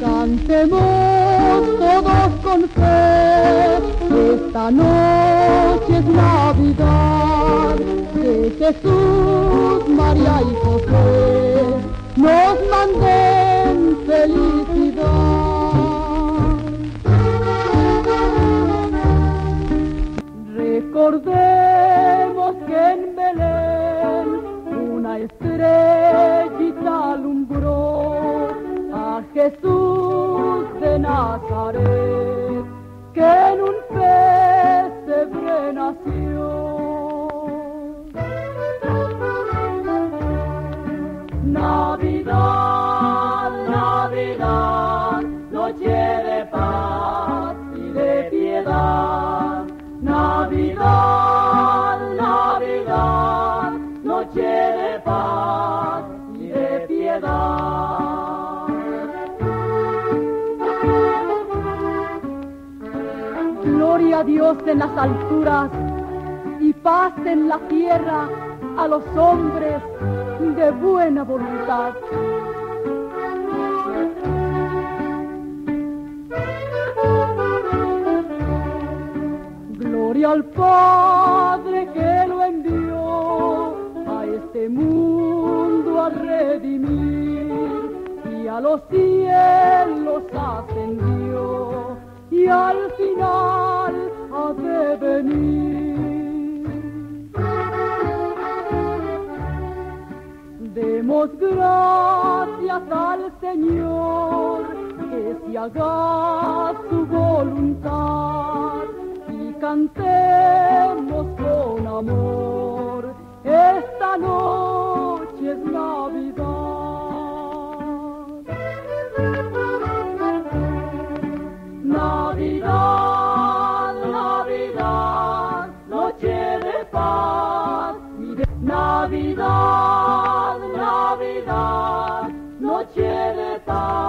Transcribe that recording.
Cantemos todos con fe esta noche. Jesús, María y José nos manden felicidad. Recordemos que en Belén una estrellita alumbró a Jesús de Nazaret, que en un Navidad, Navidad, noche de paz y de piedad. Gloria a Dios en las alturas y paz en la tierra a los hombres de buena voluntad. Al Padre que lo envió a este mundo a redimir y a los cielos ascendió y al final ha de venir. Demos gracias al Señor que se haga su Navidad, Navidad, noche de paz. Navidad, Navidad, noche de paz.